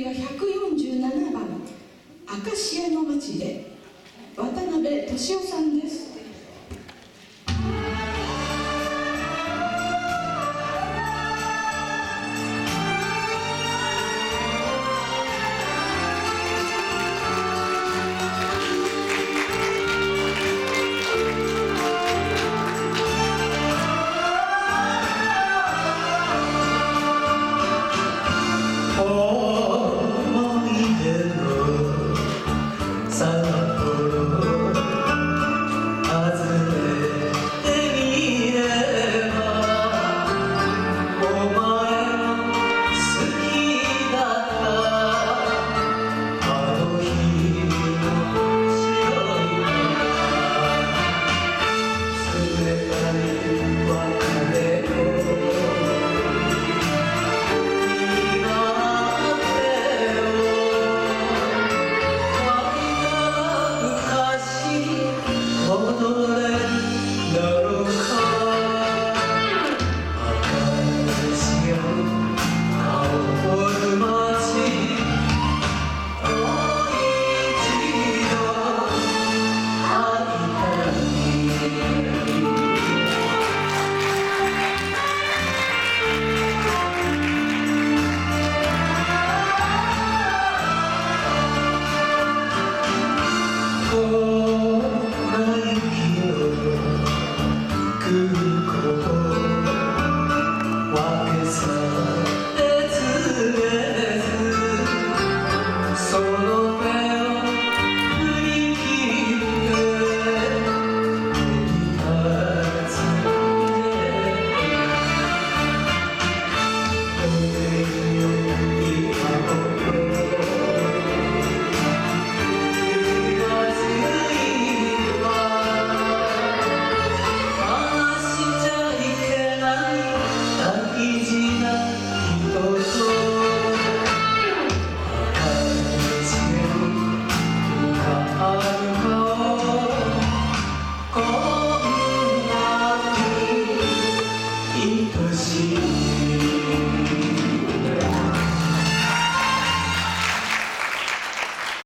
りは147番アカシアの町で渡辺俊夫さんです「